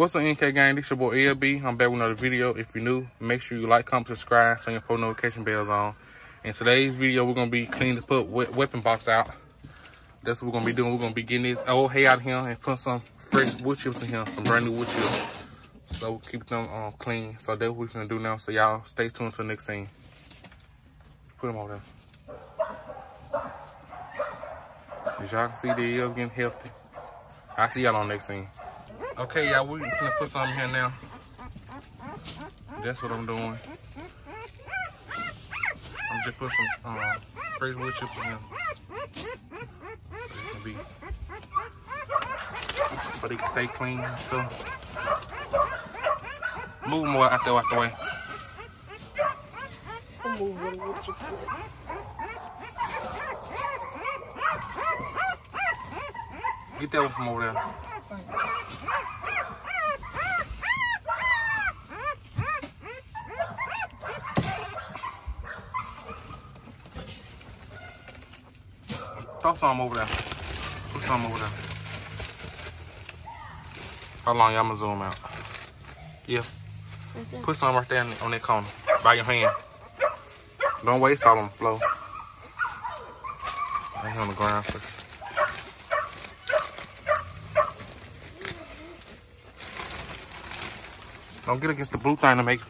What's up, NK Gang? This your boy LB. I'm back with another video. If you're new, make sure you like, comment, subscribe, turn your post notification bells on. In today's video, we're gonna be cleaning the pup whelping box out. That's what we're gonna be doing. We're gonna be getting this old hay out of here and put some fresh wood chips in here, some brand new wood chips. So keep them um, clean. So that's what we're gonna do now. So y'all stay tuned to the next scene. Put them over there. As y'all can see, the ears getting healthy. I'll see y'all on the next scene. Okay, y'all, we're gonna put something here now. That's what I'm doing. I'm just put some um, fresh wood chips in here. So they can be, so they can stay clean and stuff. Move more out there, out the way. I'm moving with. Get that one from over there. Throw some over there. Put some over there. How long y'all gonna zoom out? Yeah. Put some right there on that corner. By your hand. Don't waste all on the floor. Right here on the ground first. Don't get against the blue thing to make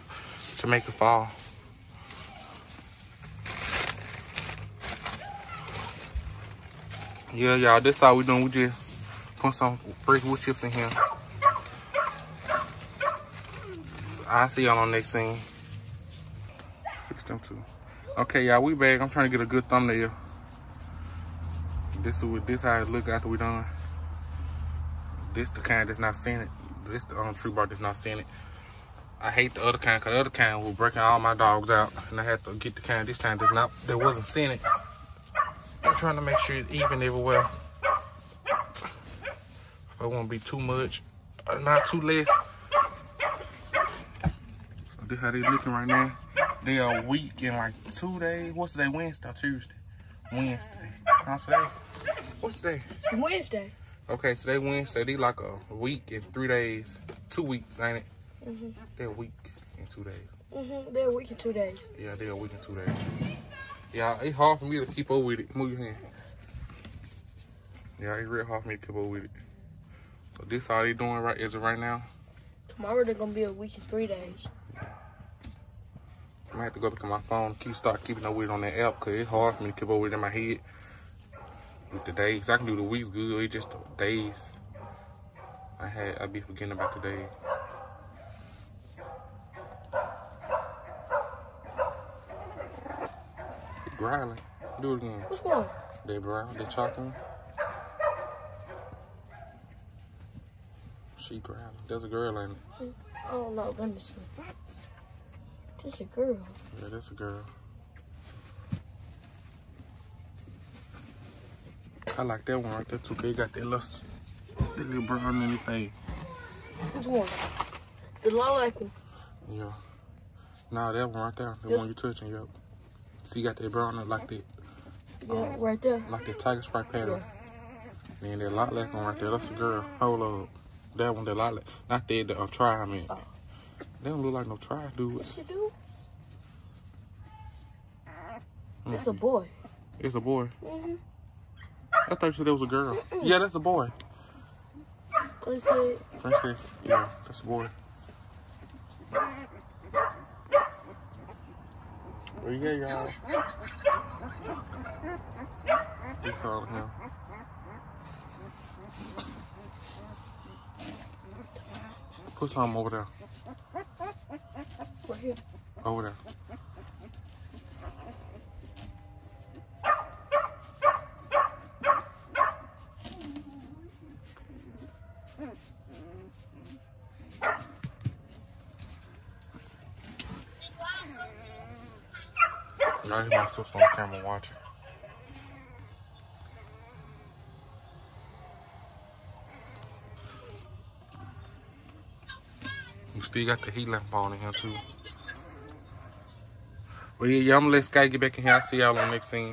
to make it fall. Yeah, y'all, this all we doing. We just put some fresh wood chips in here. I'll see y'all on the next scene. Fix them too. Okay, y'all, we back. I'm trying to get a good thumbnail. This is what this how it look after we done. This the kind that's not seeing it. This the um, true bar that's not seeing it. I hate the other kind, cause the other kind was breaking all my dogs out, and I had to get the kind this time that's not that wasn't seeing it. I'm trying to make sure it's even everywhere. It won't be too much, uh, not too less. So this how they looking right now. They are weak in like two days. What's today? Wednesday or Tuesday? Wednesday. How's today? What's today? It's Wednesday. Okay, today Wednesday. They like a week in three days. Two weeks, ain't it? Mhm. They're a week in two days. Mhm. They're a week in two days. Yeah, they're a week in two days. Yeah, it's hard for me to keep up with it. Move your hand. Yeah, it's real hard for me to keep up with it. So this all they doing right is it right now. Tomorrow they're gonna be a week in three days. I might have to go look at my phone, keep start keeping up with it on that app, cause it's hard for me to keep up with it in my head. With the days, I can do the weeks good. It's just the days. I had I be forgetting about the days. Growling. Do it again. What's wrong? They brown, they chocolate. She growling. There's a girl in it. Oh no. Let me see. Just a girl. Yeah, that's a girl. I like that one right there too. They got that little, that little brown in the face. Which one? The lilac one. Yeah. Nah, that one right there. The Yes. one you touching, yep. See, you got that brown it like that, Yeah, right there. like that tiger stripe pattern. Then that lilac like one right there, that's a girl. Hold up. That one, that lilac. Not that, the uh, tri, I mean. Oh. They don't look like no tri, dude. What's it do? Mm. It's a boy. It's a boy. Mhm. I thought you said that was a girl. Yeah, that's a boy. It, Princess, yeah, that's a boy. Where you at, y'all? It's all him. Put some over there. right here. Over there. Hear my sister on camera watching. We still got the heat lamp on in here too. Well, yeah, I'm gonna let Sky get back in here. I'll see y'all on the next scene.